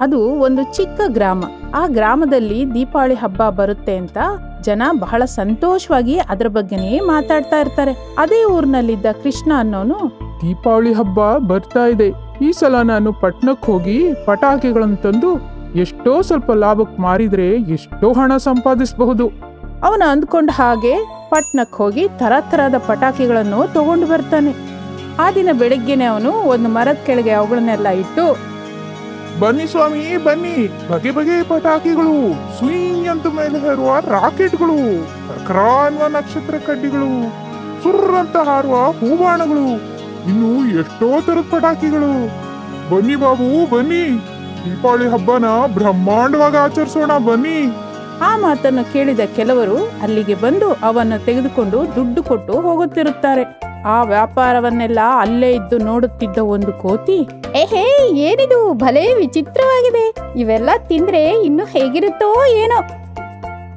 ಅದು ಒಂದು ಚಿಕ್ಕ ಗ್ರಾಮ. ಆ ಗ್ರಾಮದಲ್ಲಿ ದೀಪಾವಳಿ ಹಬ್ಬ ಬರುತ್ತೆ ಅಂತ ಜನ ಬಹಳ ಸಂತೋಷವಾಗಿ ಅದ್ರ ಬಗ್ಗೆನೇ ಮಾತಾಡ್ತಾ ಇರ್ತಾರೆ. ಅದೇ ಊರ್ನಲ್ಲಿದ್ದ ಕೃಷ್ಣ ಅನ್ನೋನು ದೀಪಾವಳಿ ಹಬ್ಬ ಬರ್ತಾ ಇದೆ. ಈ ಸಲ ನಾನು ಪಟ್ನಕ್ ಹೋಗಿ ಪಟಾಕಿಗಳನ್ನು ತಂದು ಎಷ್ಟೋ ಸ್ವಲ್ಪ ಲಾಭಕ್ಕೆ ಮಾರಿದ್ರೆ ಎಷ್ಟೋ ಹಣ ಸಂಪಾದಿಸಬಹುದು. ಅವನು ಅಂದ್ಕೊಂಡ ಹಾಗೆ ಪಟ್ನಕ್ ಹೋಗಿ ತರ ತರಹದ ಪಟಾಕಿಗಳನ್ನು ತಗೊಂಡು ಬರ್ತಾನೆ. ಆ ದಿನ ಬೆಳಗ್ಗೆನೆ ಅವನು ಒಂದು ಮರದ ಕೆಳಗೆ ಅವುಗಳನ್ನೆಲ್ಲ ಇಟ್ಟು ಬನ್ನಿ ಸ್ವಾಮಿ, ಬನ್ನಿ. ಬಗೆ ಬಗೆ ಪಟಾಕಿಗಳು ಸ್ವಿಂಗ್ ಅಂತ ಮೇಲೆ ಹೇರುವ ರಾಕೆಟ್ಗಳು ಕರ್ಕರ ಅನ್ನುವ ನಕ್ಷತ್ರ ಕಡ್ಡಿಗಳು, ಸುರ್ರ ಅಂತ ಹಾರುವ ಹೂಬಾಣಗಳು, ಇನ್ನು ಎಷ್ಟೋ ತರದ ಪಟಾಕಿಗಳು. ಬನ್ನಿ ಬಾಬು, ಬನ್ನಿ. ದೀಪಾವಳಿ ಹಬ್ಬನ ಬ್ರಹ್ಮಾಂಡವಾಗಿ ಆಚರಿಸೋಣ, ಬನ್ನಿ. ಆ ಮಾತನ್ನು ಕೇಳಿದ ಕೆಲವರು ಅಲ್ಲಿಗೆ ಬಂದು ಅವನ್ನು ತೆಗೆದುಕೊಂಡು ದುಡ್ಡು ಕೊಟ್ಟು ಹೋಗುತ್ತಿರುತ್ತಾರೆ. ಆ ವ್ಯಾಪಾರವನ್ನೆಲ್ಲ ಅಲ್ಲೇ ಇದ್ದು ನೋಡುತ್ತಿದ್ದ ಒಂದು ಕೋತಿ ಏಹೇ ಏನಿದು? ಭಲೇ ವಿಚಿತ್ರವಾಗಿದೆ. ಇವೆಲ್ಲ ತಿಂದ್ರೆ ಇನ್ನು ಹೇಗಿರುತ್ತೋ ಏನೋ?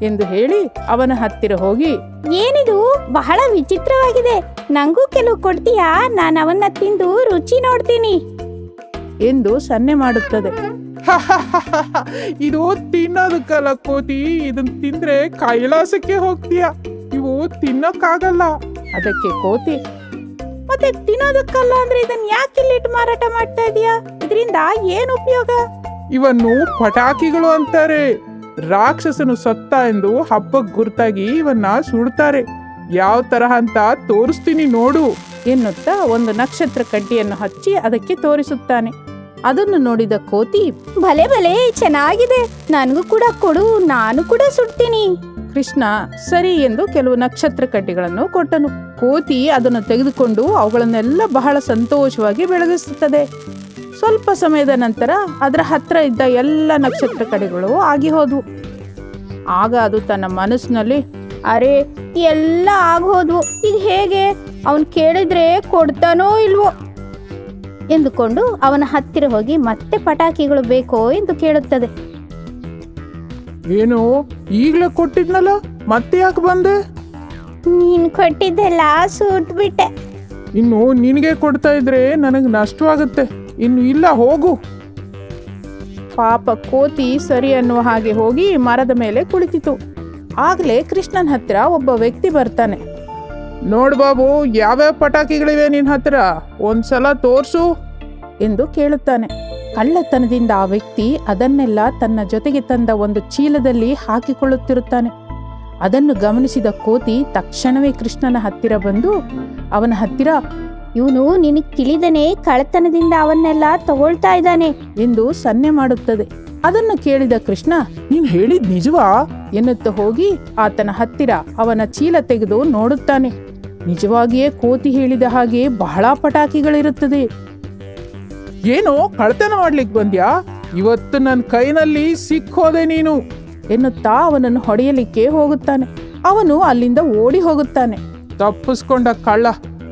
ಎಂದು ಹೇಳಿ ಅವನ ಹತ್ತಿರ ಹೋಗಿ ಏನಿದು? ಬಹಳ ವಿಚಿತ್ರವಾಗಿದೆ. ನಂಗೂ ಕೆಲವು ಕೊಡ್ತೀಯಾ? ನಾನು ಅವನ್ನ ತಿಂದು ರುಚಿ ನೋಡ್ತೀನಿ. ಎಂದು ಸನ್ನೆ ಮಾಡುತ್ತದೆ. ಇದು ತಿನ್ನೋದಕ್ಕಲ್ಲ ಕೋತಿ. ಇದನ್ ತಿಂದ್ರೆ ಕೈಲಾಸಕ್ಕೆ ಹೋಗ್ತೀಯ. ಇವು ತಿನ್ನಕ್ಕಾಗಲ್ಲ. ಅದಕ್ಕೆ ಕೋತಿ ಮತ್ತೆ ತಿನ್ನೋದಕ್ಕಲ್ಲ ಅಂದ್ರೆ ಇದನ್ನ ಯಾಕೆ ಇಲ್ಲಿಟ್ಟು ಮಾರಾಟ ಮಾಡ್ತಾ ಇದೀಯಾ? ಇದರಿಂದ ಏನ್ ಉಪಯೋಗ? ಇವನ್ನು ಪಟಾಕಿಗಳು ಅಂತಾರೆ. ರಾಕ್ಷಸನು ಸತ್ತ ಎಂದು ಹಬ್ಬಕ್ಕೆ ಗುರ್ತಾಗಿ ಇವನ್ನ ಸುಡ್ತಾರೆ. ಯಾವ ತರಹ ಅಂತ ತೋರಿಸ್ತೀನಿ ನೋಡು. ಎನ್ನುತ್ತಾ ಒಂದು ನಕ್ಷತ್ರ ಕಡ್ಡಿಯನ್ನು ಹಚ್ಚಿ ಅದಕ್ಕೆ ತೋರಿಸುತ್ತಾನೆ. ಅದನ್ನು ನೋಡಿದ ಕೋತಿ ಭಲೆ ಭಲೆ ಚೆನ್ನಾಗಿದೆ. ನನಗೂ ಕೂಡ ಕೊಡು ನಾನು ಕೂಡ ಸುಡ್ತೀನಿ. ಕೃಷ್ಣ ಸರಿ ಎಂದು ಕೆಲವು ನಕ್ಷತ್ರ ಕಡ್ಡಿಗಳನ್ನು ಕೊಟ್ಟನು. ಕೋತಿ ಅದನ್ನು ತೆಗೆದುಕೊಂಡು ಅವುಗಳನ್ನೆಲ್ಲ ಬಹಳ ಸಂತೋಷವಾಗಿ ಬೆಳಗಿಸುತ್ತದೆ ಸ್ವಲ್ಪ ಸಮಯದ ನಂತರ ಅದರ ಹತ್ರ ಇದ್ದ ಎಲ್ಲ ನಕ್ಷತ್ರ ಕಡೆಗಳು ಆಗಿ ಹೋದವು. ಆಗ ಅದು ತನ್ನ ಮನಸ್ಸಿನಲ್ಲಿ, ಅರೆ, ಎಲ್ಲ ಆಗೋದು ಈಗ ಹೇಗೆ? ಅವನು ಕೇಳಿದ್ರೆ ಕೊಡ್ತಾನೋ ಇಲ್ವೋ? ಎಂದುಕೊಂಡು ಅವನ ಹತ್ತಿರ ಹೋಗಿ, ಮತ್ತೆ ಪಟಾಕಿಗಳು ಬೇಕೋ? ಎಂದು ಕೇಳುತ್ತದೆ. ಏನು? ಈಗ್ಲೇ ಕೊಟ್ಟಿದ್ನಲ್ಲ? ಮತ್ತೆ ಯಾಕೆ ಬಂದೆ? ನೀನ್ ಕೊಟ್ಟಿದ್ದೆಲ್ಲ ಸುಟ್ಬಿಟ್ಟೆ ಇನ್ನು ನಿನಗೆ ಕೊಡ್ತಾ ಇದ್ರೆ ನನಗೆ ನಷ್ಟವಾಗುತ್ತೆ. ಇನ್ನು ಇಲ್ಲ ಹೋಗು. ಪಾಪ ಕೋತಿ ಸರಿ ಅನ್ನುವ ಹಾಗೆ ಹೋಗಿ ಮರದ ಮೇಲೆ ಕುಳಿತಿತು. ಆಗಲೇ ಕೃಷ್ಣನ ಹತ್ತಿರ ಒಬ್ಬ ವ್ಯಕ್ತಿ ಬರ್ತಾನೆ. ನೋಡ್ ಬಾಬು ಯಾವ್ಯಾವ ಪಟಾಕಿಗಳಿವೆ ನಿನ್ನ ಹತ್ರ? ಒಂದ್ಸಲ ತೋರ್ಸು. ಎಂದು ಕೇಳುತ್ತಾನೆ. ಕಳ್ಳತನದಿಂದ ಆ ವ್ಯಕ್ತಿ ಅದನ್ನೆಲ್ಲ ತನ್ನ ಜೊತೆಗೆ ತಂದ ಒಂದು ಚೀಲದಲ್ಲಿ ಹಾಕಿಕೊಳ್ಳುತ್ತಿರುತ್ತಾನೆ. ಅದನ್ನು ಗಮನಿಸಿದ ಕೋತಿ ತಕ್ಷಣವೇ ಕೃಷ್ಣನ ಹತ್ತಿರ ಬಂದು ಅವನ ಹತ್ತಿರ ಇವನು ನಿನಗೆ ತಿಳಿದನೆ ಕಳ್ಳತನದಿಂದ ಅವನ್ನೆಲ್ಲ ತಗೊಳ್ತಾ ಇದ್ದಾನೆ ಎಂದು ಸನ್ನೆ ಮಾಡುತ್ತದೆ. ಅದನ್ನು ಕೇಳಿದ ಕೃಷ್ಣ ನೀನ್ ಹೇಳಿದ್ ನಿಜವಾ? ಎನ್ನುತ್ತ ಹೋಗಿ ಆತನ ಹತ್ತಿರ ಅವನ ಚೀಲ ತೆಗೆದು ನೋಡುತ್ತಾನೆ. ನಿಜವಾಗಿಯೇ ಕೋತಿ ಹೇಳಿದ ಹಾಗೆ ಬಹಳ ಪಟಾಕಿಗಳಿರುತ್ತದೆ. ಏನು ಕಳ್ತನ ಮಾಡ್ಲಿಕ್ಕೆ ಬಂದ್ಯಾ? ಇವತ್ತು ನನ್ನ ಕೈನಲ್ಲಿ ಸಿಕ್ಕೋದೆ ನೀನು. ಎನ್ನುತ್ತಾ ಅವನನ್ನು ಹೊಡೆಯಲಿಕ್ಕೆ ಹೋಗುತ್ತಾನೆ. ಅವನು ಅಲ್ಲಿಂದ ಓಡಿ ಹೋಗುತ್ತಾನೆ. ತಪ್ಪಿಸ್ಕೊಂಡ ಕಳ್ಳ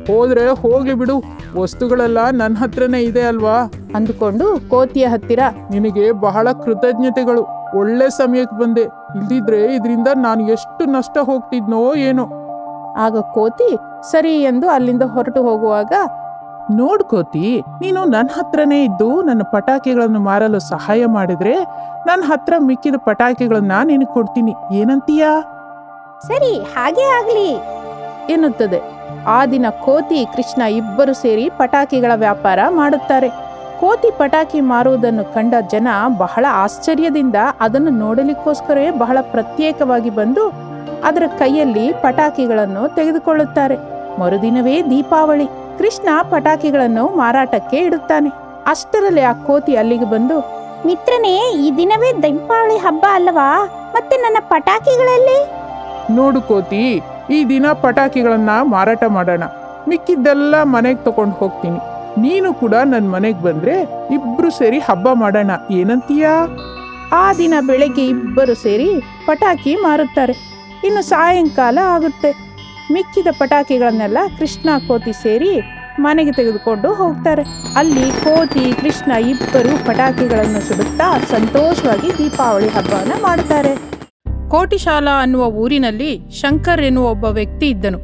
ಹೋದ್ರೆ ಹೋಗ್ಲಿ ಬಿಡು. ವಸ್ತುಗಳೆಲ್ಲ ನನ್ನ ಹತ್ರನೇ ಇದೆ ಅಲ್ವಾ? ಅಂದುಕೊಂಡು ಕೋತಿಯ ಹತ್ತಿರ ನಿನಗೆ ಬಹಳ ಕೃತಜ್ಞತೆಗಳು. ಒಳ್ಳೆ ಸಮಯಕ್ಕೆ ಬಂದೆ. ಇಲ್ದಿದ್ರೆ ಇದರಿಂದ ನಾನು ಎಷ್ಟು ನಷ್ಟ ಹೋಗ್ತಿದ್ನೋ ಏನೋ. ಆಗ ಕೋತಿ ಸರಿ ಎಂದು ಅಲ್ಲಿಂದ ಹೊರಟು ಹೋಗುವಾಗ ನೋಡ್ ಕೋತಿ ನೀನು ನನ್ನ ಹತ್ರನೇ ಇದ್ದು ನನ್ನ ಪಟಾಕಿಗಳನ್ನು ಮಾರಲು ಸಹಾಯ ಮಾಡಿದ್ರೆ ನನ್ನ ಹತ್ರ ಮಿಕ್ಕಿದ ಪಟಾಕಿಗಳನ್ನ ನಿನಗೆ ಕೊಡ್ತೀನಿ. ಏನಂತೀಯಾ? ಸರಿ ಹಾಗೆ ಆಗ್ಲಿ. ಎನ್ನುತ್ತದೆ. ಆ ದಿನ ಕೋತಿ ಕೃಷ್ಣ ಇಬ್ಬರು ಸೇರಿ ಪಟಾಕಿಗಳ ವ್ಯಾಪಾರ ಮಾಡುತ್ತಾರೆ. ಕೋತಿ ಪಟಾಕಿ ಮಾರುವುದನ್ನು ಕಂಡ ಜನ ಬಹಳ ಆಶ್ಚರ್ಯದಿಂದ ಅದನ್ನು ನೋಡಲಿಕ್ಕೋಸ್ಕರವೇ ಬಹಳ ಪ್ರತ್ಯೇಕವಾಗಿ ಬಂದು ಅದರ ಕೈಯಲ್ಲಿ ಪಟಾಕಿಗಳನ್ನು ತೆಗೆದುಕೊಳ್ಳುತ್ತಾರೆ. ಮರುದಿನವೇ ದೀಪಾವಳಿ. ಕೃಷ್ಣ ಪಟಾಕಿಗಳನ್ನು ಮಾರಾಟಕ್ಕೆ ಇಡುತ್ತಾನೆ. ಅಷ್ಟರಲ್ಲಿ ಆ ಕೋತಿ ಅಲ್ಲಿಗೆ ಬಂದು ಮಿತ್ರನೇ ಈ ದಿನವೇ ದೀಪಾವಳಿ ಹಬ್ಬ ಅಲ್ಲವಾ ಮತ್ತೆ ನನ್ನ ಪಟಾಕಿಗಳಲ್ಲಿ? ನೋಡು ಕೋತಿ ಈ ದಿನ ಪಟಾಕಿಗಳನ್ನ ಮಾರಾಟ ಮಾಡೋಣ. ಮಿಕ್ಕಿದ್ದೆಲ್ಲ ಮನೆಗೆ ತಗೊಂಡು ಹೋಗ್ತೀನಿ. ನೀನು ಕೂಡ ನನ್ನ ಮನೆಗೆ ಬಂದ್ರೆ ಇಬ್ರು ಸೇರಿ ಹಬ್ಬ ಮಾಡೋಣ ಏನಂತೀಯಾ? ಆ ದಿನ ಬೆಳಗ್ಗೆ ಇಬ್ಬರು ಸೇರಿ ಪಟಾಕಿ ಮಾರುತ್ತಾರೆ. ಇನ್ನು ಸಾಯಂಕಾಲ ಆಗುತ್ತೆ. ಮಿಕ್ಕಿದ ಪಟಾಕಿಗಳನ್ನೆಲ್ಲ ಕೃಷ್ಣ ಕೋತಿ ಸೇರಿ ಮನೆಗೆ ತೆಗೆದುಕೊಂಡು ಹೋಗ್ತಾರೆ. ಅಲ್ಲಿ ಕೋತಿ, ಕೃಷ್ಣ ಇಬ್ಬರು ಪಟಾಕಿಗಳನ್ನು ಸುಡುತ್ತಾ ಸಂತೋಷವಾಗಿ ದೀಪಾವಳಿ ಹಬ್ಬವನ್ನು ಮಾಡುತ್ತಾರೆ. ಕೋಟಿಶಾಲಾ ಅನ್ನುವ ಊರಿನಲ್ಲಿ ಶಂಕರ್ ಎನ್ನುವ ಒಬ್ಬ ವ್ಯಕ್ತಿ ಇದ್ದನು.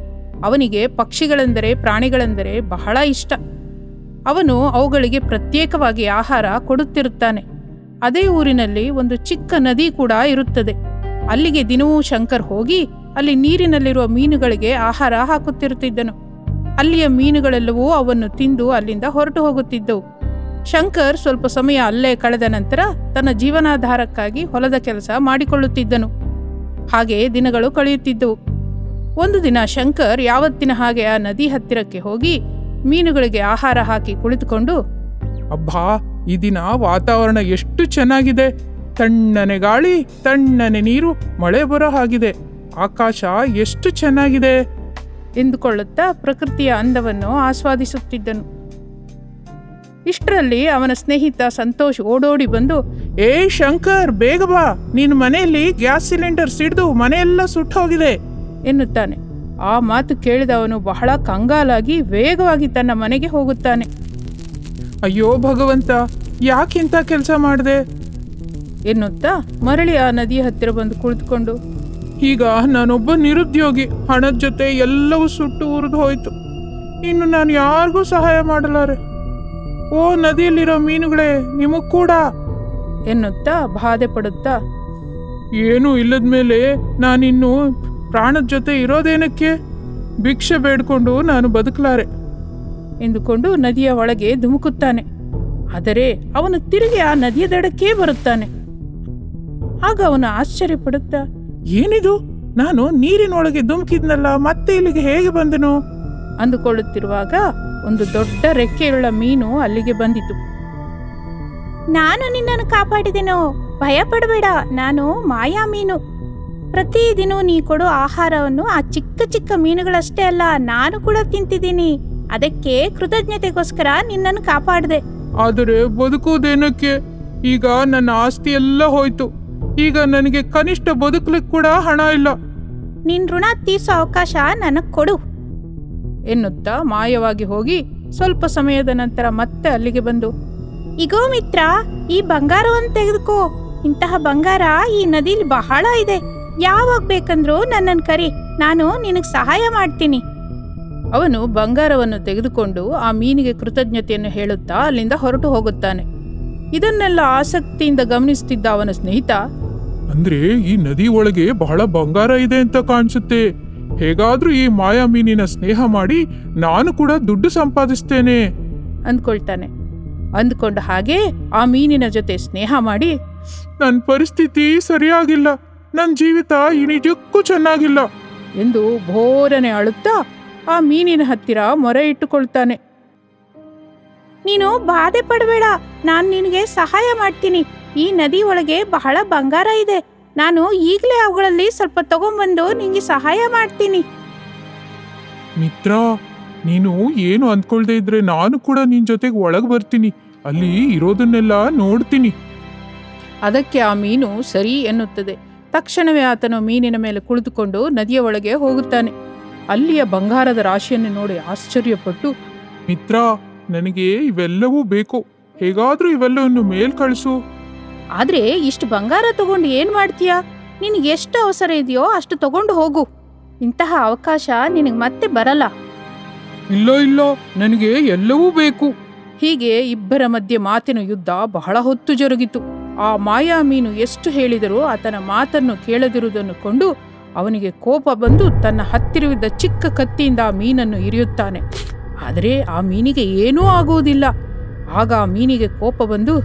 ಅವನಿಗೆ ಪಕ್ಷಿಗಳೆಂದರೆ ಪ್ರಾಣಿಗಳೆಂದರೆ ಬಹಳ ಇಷ್ಟ. ಅವನು ಅವುಗಳಿಗೆ ಪ್ರತ್ಯೇಕವಾಗಿ ಆಹಾರ ಕೊಡುತ್ತಿರುತ್ತಾನೆ. ಅದೇ ಊರಿನಲ್ಲಿ ಒಂದು ಚಿಕ್ಕ ನದಿ ಕೂಡ ಇರುತ್ತದೆ. ಅಲ್ಲಿಗೆ ದಿನವೂ ಶಂಕರ್ ಹೋಗಿ ಅಲ್ಲಿ ನೀರಿನಲ್ಲಿರುವ ಮೀನುಗಳಿಗೆ ಆಹಾರ ಹಾಕುತ್ತಿರುತ್ತಿದ್ದನು. ಅಲ್ಲಿಯ ಮೀನುಗಳೆಲ್ಲವೂ ಅವನ್ನು ತಿಂದು ಅಲ್ಲಿಂದ ಹೊರಟು ಹೋಗುತ್ತಿದ್ದವು. ಶಂಕರ್ ಸ್ವಲ್ಪ ಸಮಯ ಅಲ್ಲೇ ಕಳೆದ ನಂತರ ತನ್ನ ಜೀವನಾಧಾರಕ್ಕಾಗಿ ಹೊಲದ ಕೆಲಸ ಮಾಡಿಕೊಳ್ಳುತ್ತಿದ್ದನು. ಹಾಗೆ ದಿನಗಳು ಕಳೆಯುತ್ತಿದ್ದವು. ಒಂದು ದಿನ ಶಂಕರ್ ಯಾವತ್ತಿನ ಹಾಗೆ ಆ ನದಿ ಹತ್ತಿರಕ್ಕೆ ಹೋಗಿ ಮೀನುಗಳಿಗೆ ಆಹಾರ ಹಾಕಿ ಕುಳಿತುಕೊಂಡು, ಅಬ್ಬಾ, ಈ ದಿನ ವಾತಾವರಣ ಎಷ್ಟು ಚೆನ್ನಾಗಿದೆ. ತಣ್ಣನೆ ಗಾಳಿ, ತಣ್ಣನೆ ನೀರು, ಮಳೆ ಬರೋ ಹಾಗಿದೆ. ಆಕಾಶ ಎಷ್ಟು ಚೆನ್ನಾಗಿದೆ ಎಂದುಕೊಳ್ಳುತ್ತಾ ಪ್ರಕೃತಿಯ ಅಂದವನ್ನು ಆಸ್ವಾದಿಸುತ್ತಿದ್ದನು. ಇಷ್ಟರಲ್ಲಿ ಅವನ ಸ್ನೇಹಿತ ಸಂತೋಷ್ ಓಡೋಡಿ ಬಂದು ಏ ಶಂಕರ್ ಬೇಗ ಬಾ. ನಿನ್ನ ಮನೆಯಲ್ಲಿ ಗ್ಯಾಸ್ ಸಿಲಿಂಡರ್ ಸಿಡಿದು ಮನೆಯೆಲ್ಲ ಸುಟ್ಟೋಗಿದೆ. ಎನ್ನುತ್ತಾನೆ. ಆ ಮಾತು ಕೇಳಿದ ಅವನು ಬಹಳ ಕಂಗಾಲಾಗಿ ವೇಗವಾಗಿ ತನ್ನ ಮನೆಗೆ ಹೋಗುತ್ತಾನೆ. ಅಯ್ಯೋ ಭಗವಂತ ಯಾಕಿಂತ ಕೆಲಸ ಮಾಡಿದೆ? ಎನ್ನುತ್ತಾ ಮರಳಿ ಆ ನದಿಯ ಹತ್ತಿರ ಬಂದು ಕುಳಿತುಕೊಂಡು ಈಗ ನಾನೊಬ್ಬ ನಿರುದ್ಯೋಗಿ ಹಣದ ಜೊತೆ ಎಲ್ಲವೂ ಸುಟ್ಟು ಉರಿದು ಹೋಯಿತು. ಇನ್ನು ನಾನು ಯಾರಿಗೂ ಸಹಾಯ ಮಾಡಲಾರೆ? ಓ ನದಿಯಲ್ಲಿರೋ ಮೀನುಗಳೇ ನಿಮಗ್ ಕೂಡ? ಎನ್ನುತ್ತಾ ಬಾಧೆ ಪಡುತ್ತಾ ಏನೂ ಇಲ್ಲದ ಮೇಲೆ ನಾನಿನ್ನು ಪ್ರಾಣದ ಜೊತೆ ಇರೋದೇನಕ್ಕೆ? ಭಿಕ್ಷೆ ಬೇಡ್ಕೊಂಡು ನಾನು ಬದುಕಲಾರೆ. ಎಂದುಕೊಂಡು ನದಿಯ ಒಳಗೆ ಧುಮುಕುತ್ತಾನೆ. ಆದರೆ ಅವನು ತಿರುಗಿ ಆ ನದಿಯ ದಡಕ್ಕೇ ಬರುತ್ತಾನೆ. ಆಗ ಅವನು ಆಶ್ಚರ್ಯಪಡುತ್ತಾ ಏನಿದು? ನಾನು ನೀರಿನೊಳಗೆ ಧುಮುಕಿದ್ನಲ್ಲ ಮತ್ತೆ ಇಲ್ಲಿಗೆ ಹೇಗೆ ಬಂದನು? ಅಂದುಕೊಳ್ಳುತ್ತಿರುವಾಗ ಒಂದು ದೊಡ್ಡ ರೆಕ್ಕೆಯುಳ್ಳ ಮೀನು ಅಲ್ಲಿಗೆ ಬಂದಿತು. ನಾನು ನಿನ್ನನ್ನು ಕಾಪಾಡಿದೆನು? ಭಯ ಪಡಬೇಡ ನಾನು ಮಾಯಾ ಮೀನು. ಪ್ರತಿದಿನ ನೀ ಕೊಡೋ ಆಹಾರವನ್ನು ಆ ಚಿಕ್ಕ ಚಿಕ್ಕ ಮೀನುಗಳಷ್ಟೇ ಅಲ್ಲ ನಾನು ಕೂಡ ತಿಂತಿದ್ದೀನಿ. ಅದಕ್ಕೆ ಕೃತಜ್ಞತೆಗೋಸ್ಕರ ನಿನ್ನನ್ನು ಕಾಪಾಡಿದೆ. ಆದರೆ ಬದುಕುವುದೇನಕ್ಕೆ ಈಗ ನನ್ನ ಆಸ್ತಿ ಎಲ್ಲ ಹೋಯ್ತು. ಈಗ ನನಗೆ ಕನಿಷ್ಠ ಬದುಕಲಿಕ್ಕೆ ಕೂಡ ಹಣ ಇಲ್ಲ. ನಿನ್ ಋಣ ತೀರ್ಸೋ ಅವಕಾಶ ನನಗೆ ಕೊಡು. ಎನ್ನುತ್ತಾ ಮಾಯವಾಗಿ ಹೋಗಿ ಸ್ವಲ್ಪ ಸಮಯದ ನಂತರ ಮತ್ತೆ ಅಲ್ಲಿಗೆ ಬಂದು ಇಗೋ ಮಿತ್ರ ಈ ಬಂಗಾರವನ್ನು ತೆಗೆದುಕೋ. ಇಂತಹ ಬಂಗಾರ ಈ ನದಿಲಿ ಬಹಳ ಇದೆ. ಯಾವಾಗ ಬೇಕಂದ್ರೂ ನನ್ನನ್ನು ಕರಿ. ನಾನು ನಿನಗೆ ಸಹಾಯ ಮಾಡ್ತೀನಿ. ಅವನು ಬಂಗಾರವನ್ನು ತೆಗೆದುಕೊಂಡು ಆ ಮೀನಿಗೆ ಕೃತಜ್ಞತೆಯನ್ನು ಹೇಳುತ್ತಾ ಅಲ್ಲಿಂದ ಹೊರಟು ಹೋಗುತ್ತಾನೆ. ಇದನ್ನೆಲ್ಲ ಆಸಕ್ತಿಯಿಂದ ಗಮನಿಸುತ್ತಿದ್ದ ಅವನ ಸ್ನೇಹಿತ ಅಂದ್ರೆ ಈ ನದಿ ಒಳಗೆ ಬಹಳ ಬಂಗಾರ ಇದೆ ಅಂತ ಕಾಣಿಸುತ್ತೆ. ಹೇಗಾದ್ರೂ ಈ ಮಾಯಾ ಮೀನಿನ ಸ್ನೇಹ ಮಾಡಿ ನಾನು ಕೂಡ ದುಡ್ಡು ಸಂಪಾದಿಸ್ತೇನೆ. ಅಂದ್ಕೊಳ್ತಾನೆ. ಅಂದ್ಕೊಂಡ ಹಾಗೆ ಆ ಮೀನಿನ ಜೊತೆ ಸ್ನೇಹ ಮಾಡಿ ನನ್ನ ಪರಿಸ್ಥಿತಿ ಸರಿಯಾಗಿಲ್ಲ. ನನ್ನ ಜೀವಿತ ಈ ನಿಜಕ್ಕೂ ಚೆನ್ನಾಗಿಲ್ಲ. ಎಂದು ಭೋರನೆ ಅಳುತ್ತಾ ಆ ಮೀನಿನ ಹತ್ತಿರ ಮೊರೆ ಇಟ್ಟುಕೊಳ್ತಾನೆ. ನೀನು ಬಾಧೆ ಪಡಬೇಡ. ನಾನು ನಿನಗೆ ಸಹಾಯ ಮಾಡ್ತೀನಿ. ಈ ನದಿ ಒಳಗೆ ಬಹಳ ಬಂಗಾರ ಇದೆ. ನಾನು ಈಗಲೇ ಅವುಗಳಲ್ಲಿ ಸ್ವಲ್ಪ ತಗೊಂಬಂದು ನಿಂಗೆ ಸಹಾಯ ಮಾಡ್ತೀನಿ. ಮಿತ್ರ ನೀನು ಏನು ಅಂದ್ಕೊಳ್ದೆ ಇದ್ರೆ ನಾನು ಕೂಡ ನಿನ್ ಜೊತೆಗೆ ಒಳಗೆ ಬರ್ತೀನಿ. ಅಲ್ಲಿ ಇರೋದನ್ನೆಲ್ಲ ನೋಡ್ತೀನಿ. ಅದಕ್ಕೆ ಆ ಮೀನು ಸರಿ ಎನ್ನುತ್ತದೆ. ತಕ್ಷಣವೇ ಆತನು ಮೀನಿನ ಮೇಲೆ ಕುಳಿತುಕೊಂಡು ನದಿಯ ಒಳಗೆ ಹೋಗುತ್ತಾನೆ. ಅಲ್ಲಿಯ ಬಂಗಾರದ ರಾಶಿಯನ್ನು ನೋಡಿ ಆಶ್ಚರ್ಯಪಟ್ಟು ಮಿತ್ರ ನನಗೆ ಇವೆಲ್ಲವೂ ಬೇಕು. ಹೇಗಾದರೂ ಇವೆಲ್ಲವನ್ನು ಮೇಲ್ ಕಳಿಸು. ಆದ್ರೆ ಇಷ್ಟು ಬಂಗಾರ ತಗೊಂಡು ಏನ್ ಮಾಡ್ತೀಯಾ? ನಿನಗೆ ಎಷ್ಟು ಅವಸರ ಇದೆಯೋ ಅಷ್ಟು ತಗೊಂಡು ಹೋಗು. ಇಂತಹ ಅವಕಾಶ ನಿನಗೆ ಮತ್ತೆ ಬರಲ್ಲ. ಇಲ್ಲ ಇಲ್ಲ ನನಗೆ ಎಲ್ಲವೂ ಬೇಕು. ಹೀಗೆ ಇಬ್ಬರ ಮಧ್ಯೆ ಮಾತಿನ ಯುದ್ಧ ಬಹಳ ಹೊತ್ತು ಜರುಗಿತು. ಆ ಮಾಯಾ ಮೀನು ಎಷ್ಟು ಹೇಳಿದರೂ ಆತನ ಮಾತನ್ನು ಕೇಳದಿರುವುದನ್ನು ಕೊಂಡು ಅವನಿಗೆ ಕೋಪ ಬಂದು ತನ್ನ ಹತ್ತಿರವಿದ್ದ ಚಿಕ್ಕ ಕತ್ತಿಯಿಂದ ಆ ಮೀನನ್ನು ಇರಿಯುತ್ತಾನೆ. ಆದರೆ ಆ ಮೀನಿಗೆ ಏನೂ ಆಗುವುದಿಲ್ಲ. ಆಗ ಆ ಮೀನಿಗೆ ಕೋಪ ಬಂದು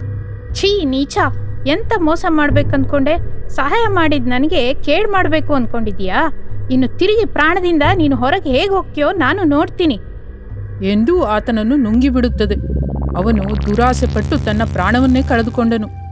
ಛೀ ನೀಚ ಎಂತ ಮೋಸ ಮಾಡ್ಬೇಕಂದ್ಕೊಂಡೆ ಸಹಾಯ ಮಾಡಿದ ನನಗೆ ಕೇಳ್ ಮಾಡಬೇಕು ಅನ್ಕೊಂಡಿದ್ಯಾ ಇನ್ನು ತಿರುಗಿ ಪ್ರಾಣದಿಂದ ನೀನು ಹೊರಗೆ ಹೇಗೆ ಹೋಗ್ತೀಯೋ ನಾನು ನೋಡ್ತೀನಿ. ಎಂದೂ ಆತನನ್ನು ನುಂಗಿಬಿಡುತ್ತದೆ. ಅವನು ದುರಾಸೆ ಪಟ್ಟು ತನ್ನ ಪ್ರಾಣವನ್ನೇ ಕಳೆದುಕೊಂಡನು.